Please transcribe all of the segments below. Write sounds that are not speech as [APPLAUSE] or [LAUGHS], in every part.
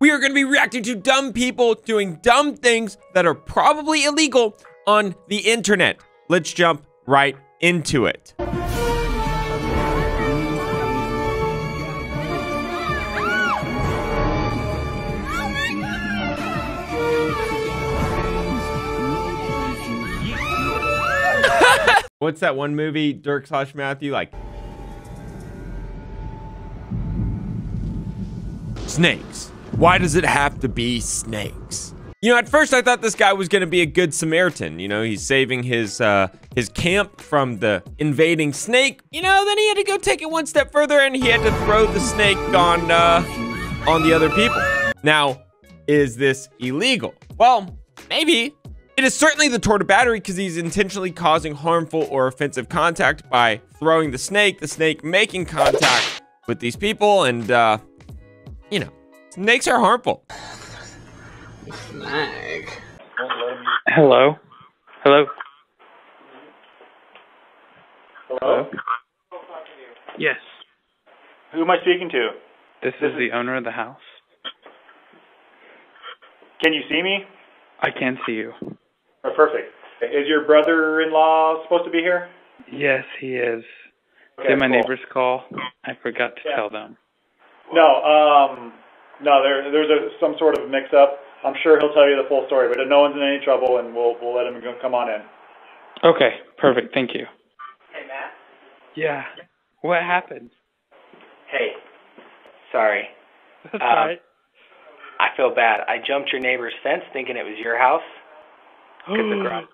we are going to be reacting to dumb people doing dumb things that are probably illegal on the internet. Let's jump right into it. [LAUGHS] What's that one movie, Dirk slash Matthew? Like snakes. Why does it have to be snakes? You know, at first I thought this guy was going to be a good Samaritan. You know, he's saving his uh, his camp from the invading snake. You know, then he had to go take it one step further and he had to throw the snake on uh, on the other people. Now, is this illegal? Well, maybe. It is certainly the tort of battery because he's intentionally causing harmful or offensive contact by throwing the snake, the snake making contact with these people, and, uh, you know, snakes are harmful. Snag. Hello? Hello? Hello? Yes. Who am I speaking to? This is the owner of the house. Can you see me? I can see you. Oh, perfect. Is your brother-in-law supposed to be here? Yes, he is. Okay, Did my cool. neighbors call? I forgot to Yeah. tell them. No, um, no. There, there's a, some sort of mix-up. I'm sure he'll tell you the full story, but no one's in any trouble, and we'll we'll let him go, come on in. Okay, perfect. Thank you. Hey, Matt. Yeah. What happened? Hey. Sorry. That's Um, right. I feel bad. I jumped your neighbor's fence thinking it was your house. [GASPS] 'cause the garage.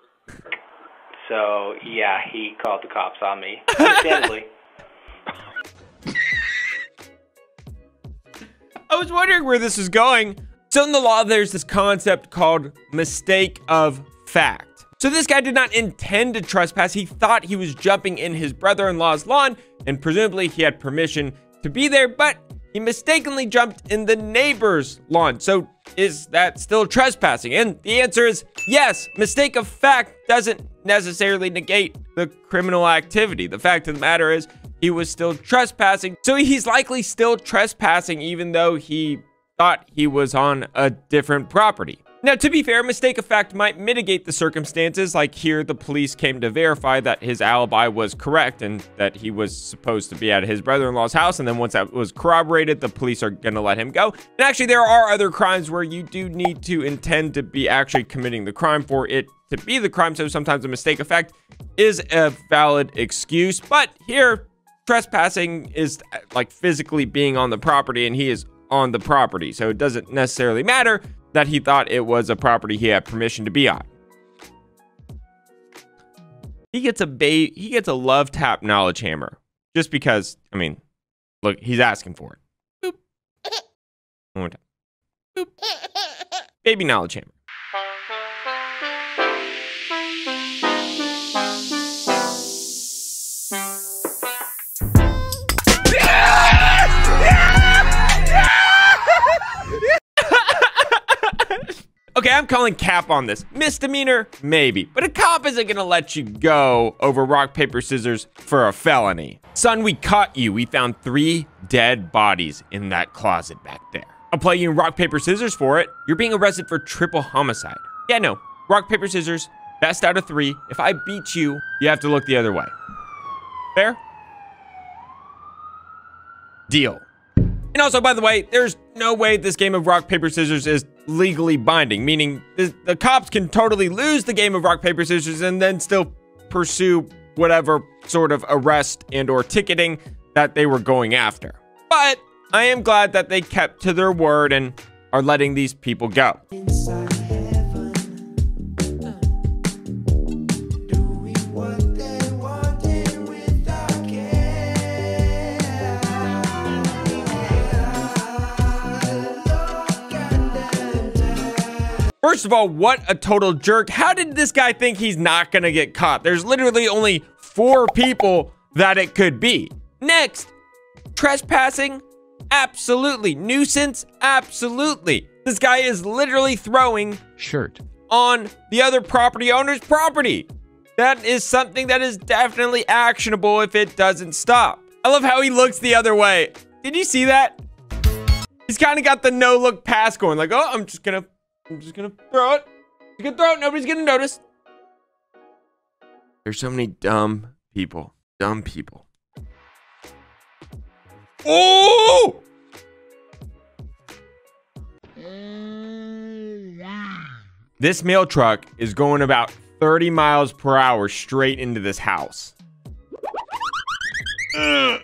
So, yeah, he called the cops on me. [LAUGHS] Understandably. I was wondering where this is going. So in the law, there's this concept called mistake of fact. So this guy did not intend to trespass. He thought he was jumping in his brother-in-law's lawn, and presumably he had permission to be there, but he mistakenly jumped in the neighbor's lawn. So is that still trespassing? And the answer is yes. Mistake of fact doesn't necessarily negate the criminal activity. The fact of the matter is he was still trespassing. So he's likely still trespassing even though he thought he was on a different property. Now, to be fair, mistake of fact might mitigate the circumstances. Like here, the police came to verify that his alibi was correct and that he was supposed to be at his brother-in-law's house. And then once that was corroborated, the police are going to let him go. And actually, there are other crimes where you do need to intend to be actually committing the crime for it to be the crime. So sometimes a mistake of fact is a valid excuse. But here, trespassing is like physically being on the property and he is on the property. So it doesn't necessarily matter that he thought it was a property he had permission to be on. He gets a ba- he gets a love tap knowledge hammer just because, I mean, look, he's asking for it. Boop. One more time. Boop. Baby knowledge hammer. Okay, I'm calling cap on this. Misdemeanor? Maybe. But a cop isn't gonna let you go over rock, paper, scissors for a felony. Son, we caught you. We found three dead bodies in that closet back there. I'll play you rock, paper, scissors for it. You're being arrested for triple homicide. Yeah, no. Rock, paper, scissors. Best out of three. If I beat you, you have to look the other way. Fair? Deal. And also, by the way, there's no way this game of rock, paper, scissors is legally binding, meaning the, the cops can totally lose the game of rock, paper, scissors and then still pursue whatever sort of arrest and or ticketing that they were going after. But I am glad that they kept to their word and are letting these people go. First of all, what a total jerk. How did this guy think he's not gonna get caught? There's literally only four people that it could be. Next, trespassing? Absolutely. Nuisance? Absolutely. This guy is literally throwing Shirt. on the other property owner's property. That is something that is definitely actionable if it doesn't stop. I love how he looks the other way. Did you see that? He's kind of got the no look pass going, like, oh, I'm just gonna, I'm just gonna throw it. You can throw it. Nobody's gonna notice. There's so many dumb people. Dumb people. Oh! This mail truck is going about 30 miles per hour straight into this house. Ugh.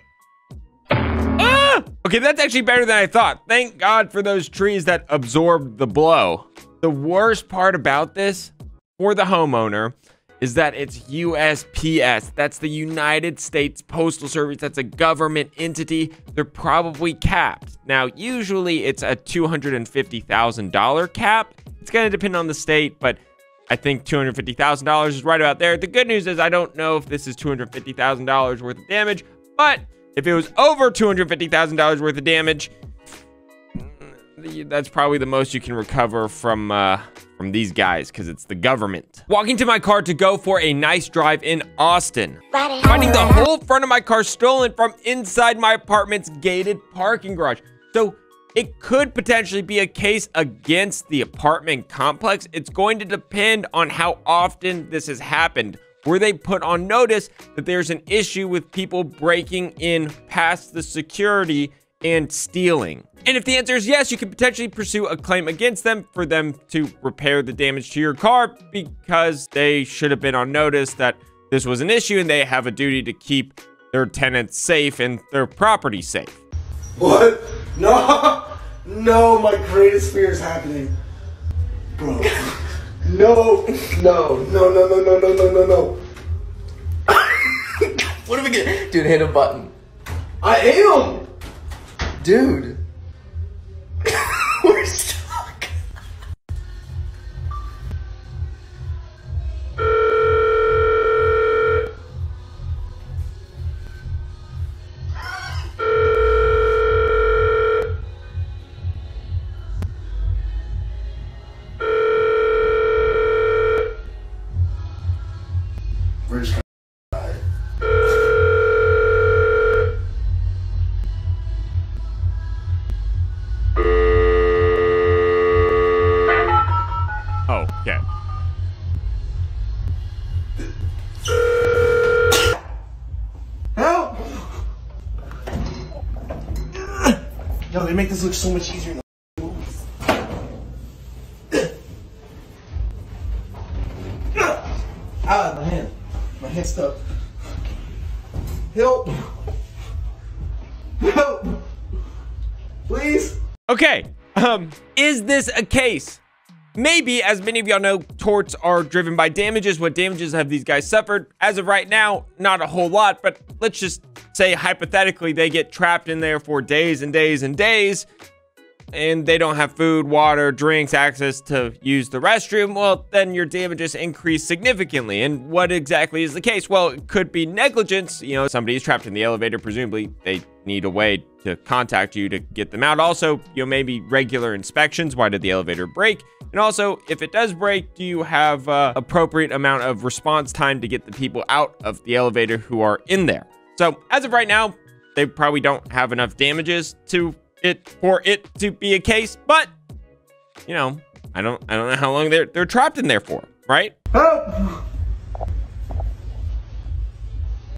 Ah! Okay, that's actually better than I thought. Thank God for those trees that absorbed the blow. The worst part about this for the homeowner is that it's USPS. That's the United States Postal Service. That's a government entity. They're probably capped. Now, usually it's a $250,000 cap. It's going to depend on the state, but I think $250,000 is right about there. The good news is I don't know if this is $250,000 worth of damage, but if it was over $250,000 worth of damage, that's probably the most you can recover from uh, from these guys because it's the government. Walking to my car to go for a nice drive in Austin. Finding the whole front of my car stolen from inside my apartment's gated parking garage. So it could potentially be a case against the apartment complex. It's going to depend on how often this has happened. Were they put on notice that there's an issue with people breaking in past the security and stealing? And if the answer is yes, you can potentially pursue a claim against them for them to repair the damage to your car because they should have been on notice that this was an issue and they have a duty to keep their tenants safe and their property safe. What? [LAUGHS] No, no, my greatest fear is happening. Bro. No, no, no, no, no, no, no, no, no, no. What are we gonna Dude, hit a button. I am! Dude. Oh, okay. Help! Yo, they make this look so much easier in the movies. Ah, my hand. My hand's stuck. Help! Help! Please? Okay, um, is this a case? Maybe, as many of y'all know, torts are driven by damages. What damages have these guys suffered? As of right now, not a whole lot, but let's just say hypothetically they get trapped in there for days and days and days, and they don't have food, water, drinks, access to use the restroom. Well, then your damages increase significantly. And what exactly is the case? Well, it could be negligence. You know, somebody is trapped in the elevator. Presumably, they need a way to contact you to get them out. Also, you know, maybe regular inspections. Why did the elevator break? And also, if it does break, do you have uh, appropriate amount of response time to get the people out of the elevator who are in there? So as of right now, they probably don't have enough damages to it for it to be a case. But you know, I don't I don't know how long they're they're trapped in there for, right? Help!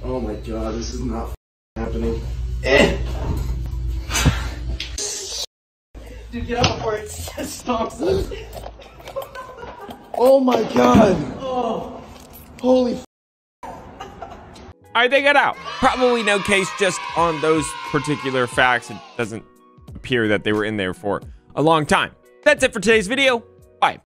Oh my god, this is not happening. Eh. Dude, get up before it [LAUGHS] stops us. Oh my god! Oh. Holy f- All right, they got out. Probably no case just on those particular facts. It doesn't appear that they were in there for a long time. That's it for today's video.